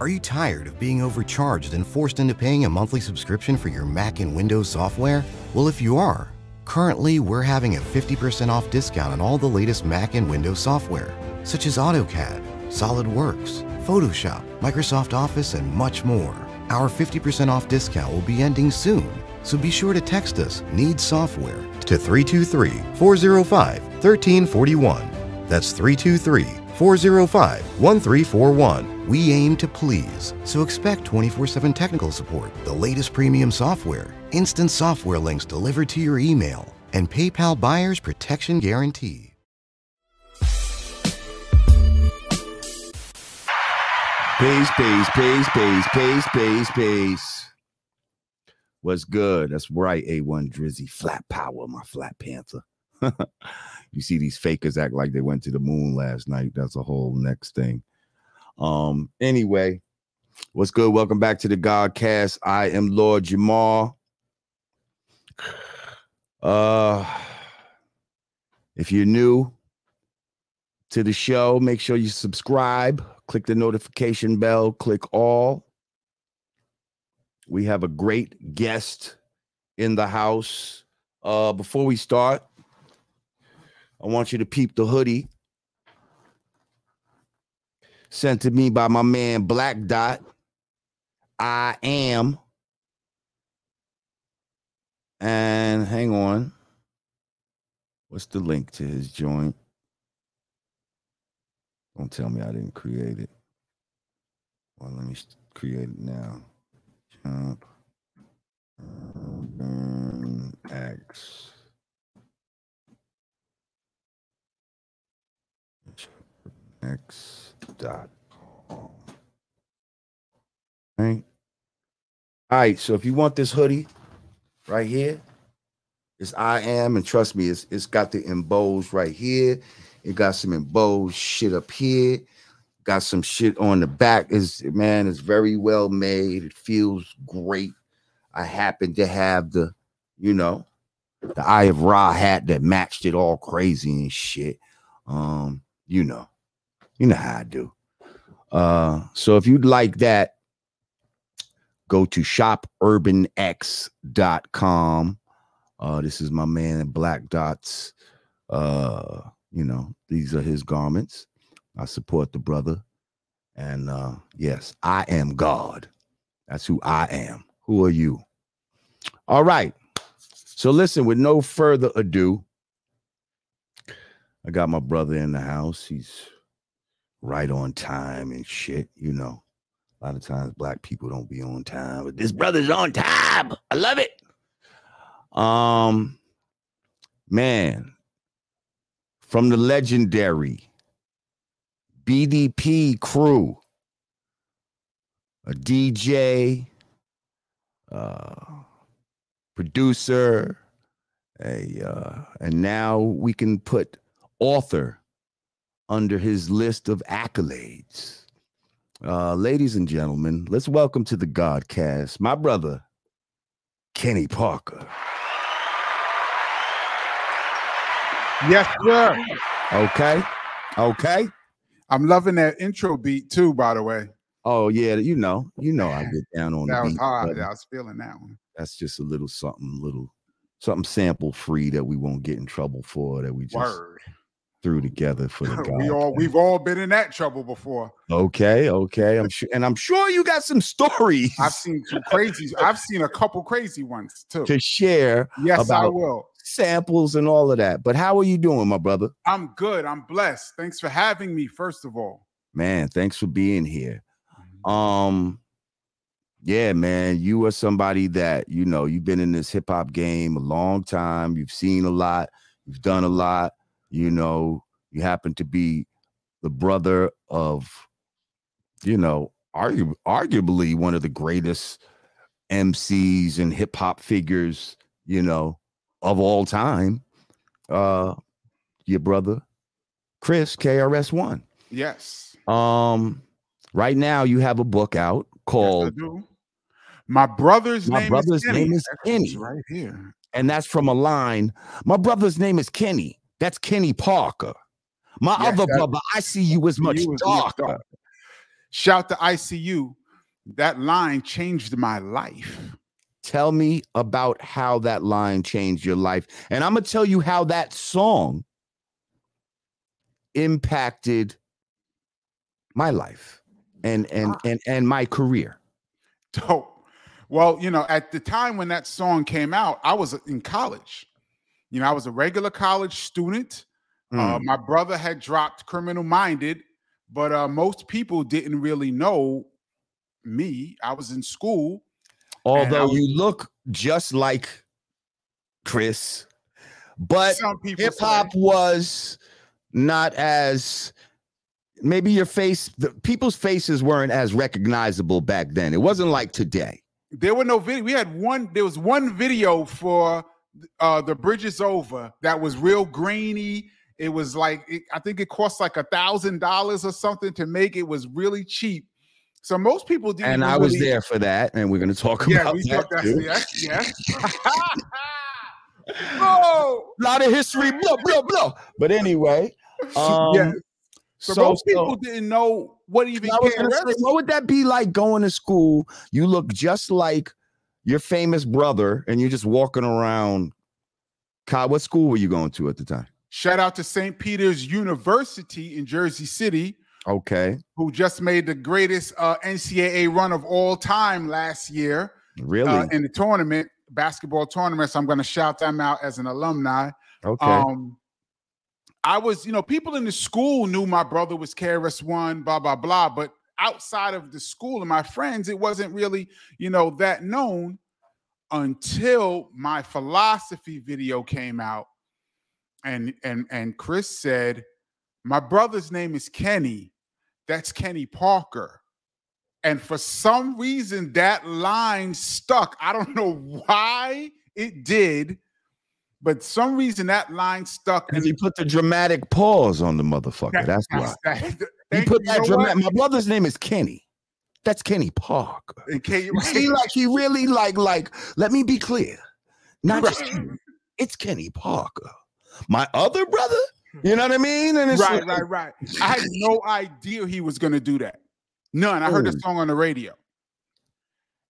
Are you tired of being overcharged and forced into paying a monthly subscription for your Mac and Windows software? Well, if you are, currently we're having a 50% off discount on all the latest Mac and Windows software, such as AutoCAD, SolidWorks, Photoshop, Microsoft Office, and much more. Our 50% off discount will be ending soon, so be sure to text us Need Software to 323 405 1341. That's 323 405 1341. We aim to please, so expect 24 7 technical support, the latest premium software, instant software links delivered to your email, and PayPal buyer's protection guarantee. Peace, peace, peace, peace, peace, peace, peace. What's good? That's right, A1 Drizzy. Flat power, my flat panther. you see these fakers act like they went to the moon last night. That's a whole next thing. Um, anyway, what's good? Welcome back to the Godcast. I am Lord Jamar. Uh if you're new to the show, make sure you subscribe click the notification bell, click all. We have a great guest in the house. Uh, before we start, I want you to peep the hoodie sent to me by my man Black Dot. I am. And hang on. What's the link to his joint? Don't tell me I didn't create it. Well, let me create it now. Jump. X. X dot com. Right. All right. So if you want this hoodie right here, it's I am, and trust me, it's it's got the embossed right here. It got some embossed shit up here. Got some shit on the back. Is man, it's very well made. It feels great. I happen to have the, you know, the Eye of Ra hat that matched it all crazy and shit. Um, you know, you know how I do. Uh, so if you'd like that, go to shopurbanx.com. Uh, this is my man Black Dots. Uh, you know, these are his garments. I support the brother. And uh, yes, I am God. That's who I am. Who are you? All right. So listen, with no further ado, I got my brother in the house. He's right on time and shit, you know. A lot of times black people don't be on time, but this brother's on time. I love it. Um man, from the legendary BDP crew, a DJ, uh, producer, a uh, and now we can put author under his list of accolades. Uh, ladies and gentlemen, let's welcome to the Godcast my brother, Kenny Parker. Yes, sir. Okay. Okay. I'm loving that intro beat too, by the way. Oh yeah, you know, you know I get down on that was beat, hard. I was feeling that one. That's just a little something, little something sample free that we won't get in trouble for that we just Word. Threw together for the we all we've all been in that trouble before. Okay, okay. I'm sure and I'm sure you got some stories I've seen some crazy. I've seen a couple crazy ones too. to share Yes, I will. samples and all of that. But how are you doing, my brother? I'm good. I'm blessed. Thanks for having me. First of all, Man, thanks for being here. Mm-hmm. Um, yeah, man, you are somebody that you know you've been in this hip hop game a long time. You've seen a lot, you've done a lot. You know, you happen to be the brother of, you know, argu- arguably one of the greatest MCs and hip hop figures, you know, of all time. Uh, your brother, Chris KRS One. yes. Um, right now you have a book out called, do. My brother's My name brother's is Kenny. name is Kenny. right here. and that's from a line. My brother's name is Kenny. That's Kenny Parker. My Yes, other that- brother, I see you as much was darker. darker. Shout to ICU. That line changed my life. Tell me about how that line changed your life. And I'm going to tell you how that song impacted my life and and Ah. and and my career. Dope. Well, you know, at the time when that song came out, I was in college. You know, I was a regular college student. Uh, Mm. my brother had dropped Criminal Minded, but uh, most people didn't really know me. I was in school. Although was- you look just like Chris, but hip hop was not as maybe your face the people's faces weren't as recognizable back then. It wasn't like today. there were no video. We had one. There was one video for uh the bridge is over that was real grainy. It was like it, I think it cost like a thousand dollars or something to make. It was really cheap. So most people didn't. And I was there for that, and we're gonna talk Yeah, about we that. too. Yes, yes. oh, A lot of history, blah blah blah. But anyway, um, yeah. So, so, most people didn't know what even I was gonna say, what would that be like going to school? You look just like your famous brother, and you're just walking around. Kai, what school were you going to at the time? Shout out to St. Peter's University in Jersey City, Okay, who just made the greatest uh, NCAA run of all time last year really? uh, in the tournament, basketball tournament. So I'm going to shout them out as an alumni. okay, Um, I was, you know, people in the school knew my brother was KRS One, blah blah blah. But outside of the school and my friends, it wasn't really, you know, that known until my philosophy video came out, and and and Chris said, "My brother's name is Kenny. That's Kenny Parker." And for some reason, that line stuck. I don't know why it did, but some reason that line stuck. And he put the dramatic pause on the motherfucker. That's why that's- that- he put you. that You know what? dramatic. My brother's name is Kenny. That's Kenny Parker. Case- You see, like he really like like. Let me be clear, not just Kenny. it's Kenny Parker. My other brother. You know what I mean? And it's right, like- right, right. I had no idea he was going to do that. None. I heard the song on the radio,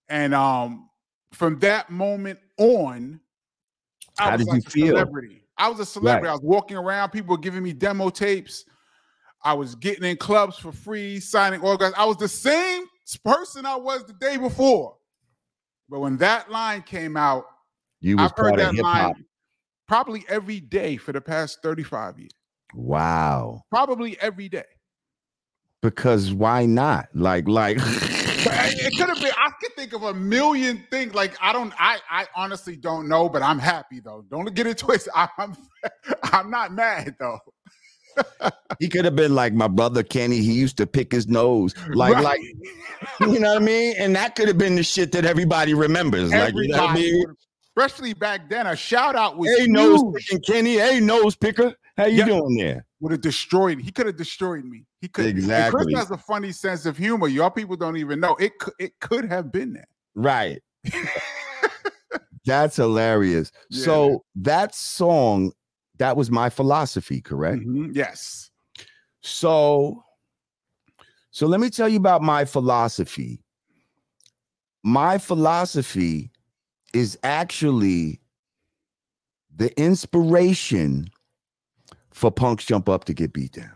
and um, from that moment on, I How was like a feel? celebrity. I was a celebrity. Right. I was walking around. People were giving me demo tapes. I was getting in clubs for free, signing autographs. I was the same person I was the day before. But when that line came out, You was I've heard that line probably every day for the past 35 years. Wow. Probably every day. Because why not? Like, like it could have been. I could think of a million things. Like I don't. I I honestly don't know. But I'm happy though. Don't get it twisted. I'm I'm not mad though. He could have been like my brother Kenny. He used to pick his nose. Like, Right. like you know what I mean? And that could have been the shit that everybody remembers. Like, you know what I mean? especially back then, a shout out was Hey, nose picking Kenny. Hey, nose picker. How you Yeah. doing there? Would have destroyed. He could have destroyed me. He could. Exactly. Chris has a funny sense of humor. Y'all people don't even know. It could. It could have been that. Right. That's hilarious. Yeah. So that song, that was my philosophy, correct? Mhm, Yes. So, so let me tell you about my philosophy. My philosophy is actually the inspiration for punks jump up to get beat down.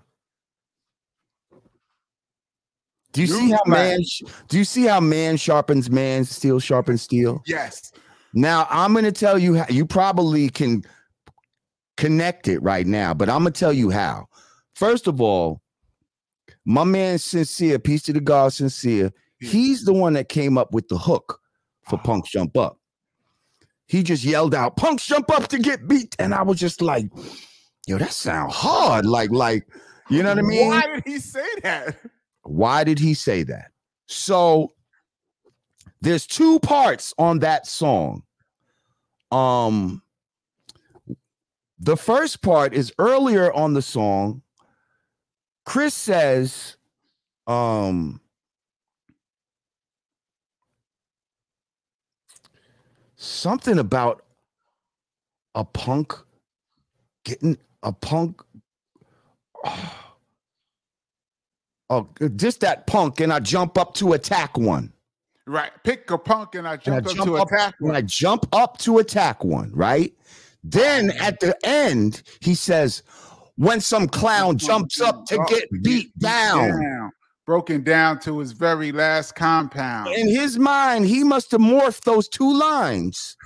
Do you see how man? Do you see how man sharpens man, steel sharpens steel? Yes. Now I'm going to tell you how you probably can connect it right now, but I'm to tell you how. First of all, my man Sincere, peace to the God Sincere, he's the one that came up with the hook for Punks Jump Up. He just yelled out, Punks Jump Up to get beat. And I was just like, yo, that sound hard. Like, like, you know what I mean? Why did he say that? Why did he say that? So there's two parts on that song. Um the first part is earlier on the song. Chris says um something about a punk getting a punk Oh, just that punk, and I jump up to attack one. Right. Pick a punk and I And jump I up jump to up, attack. and I jump up to attack one, right? Then at the end, he says, when some clown jumps up to get beat down. Broken down to his very last compound. In his mind, he must have morphed those two lines.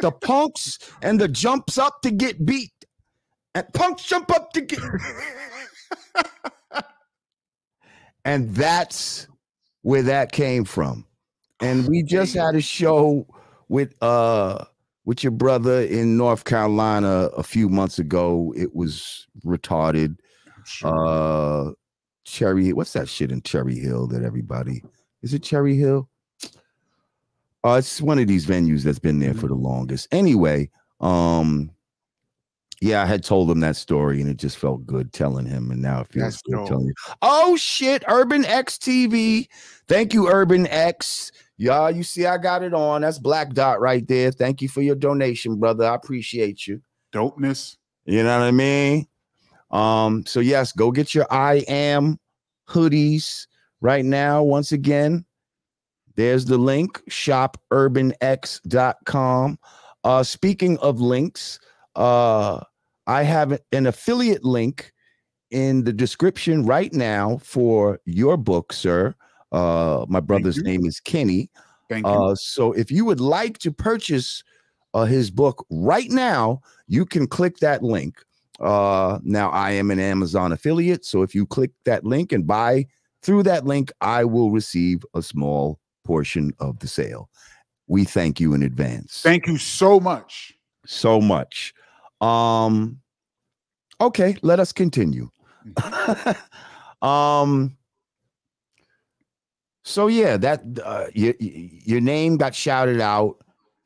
The punks and the jumps up to get beat. And punks jump up to get and that's where that came from. And we just had a show with uh with your brother in North Carolina a few months ago. It was retarded. Uh Cherry, what's that shit in Cherry Hill that everybody is it Cherry Hill? Uh it's one of these venues that's been there for the longest. Anyway, um yeah, I had told him that story and it just felt good telling him, and now it feels That's good dope. telling you. Oh shit, Urban X TV. Thank you, Urban X. Y'all, you see, I got it on. That's Black Dot right there. Thank you for your donation, brother. I appreciate you. Dopeness. You know what I mean? Um, so yes, go get your I am hoodies right now. Once again, there's the link shopurbanx.com. Uh, speaking of links, uh, I have an affiliate link in the description right now for your book, sir. Uh, my brother's name is Kenny. Thank you. Uh, so if you would like to purchase uh, his book right now, you can click that link. Uh, now I am an Amazon affiliate, so if you click that link and buy through that link, I will receive a small portion of the sale. We thank you in advance Thank you so much. so much. Um, okay, let us continue. um, so yeah, that uh, your your name got shouted out,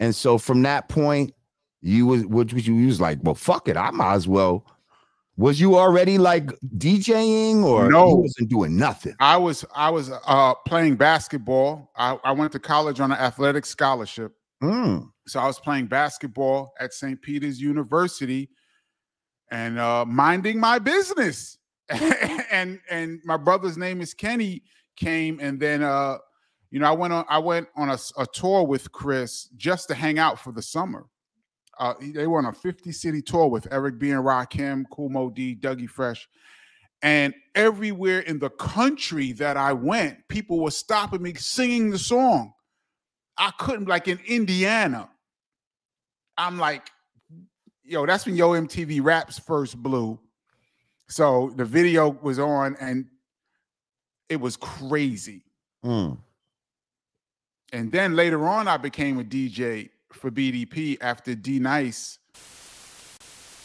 and so from that point, you was what was you was like, well, fuck it, I might as well. Was you already like DJing or No. you wasn't doing nothing? I was I was uh playing basketball. I, I went to college on an athletic scholarship. Mm, So I was playing basketball at St. Peter's University and uh minding my business. and and my brother's name is Kenny came and then uh you know I went on I went on a tour with Chris just to hang out for the summer. Uh, they were on a 50 city tour with Eric B and Rakim, Kool Moe Dee, Dougie Fresh. And everywhere in the country that I went, people were stopping me singing the song. I couldn't, like in Indiana. I'm like, yo, that's when Yo MTV Raps first blew. So the video was on and it was crazy. mm. And then later on, I became a DJ for BDP after D-Nice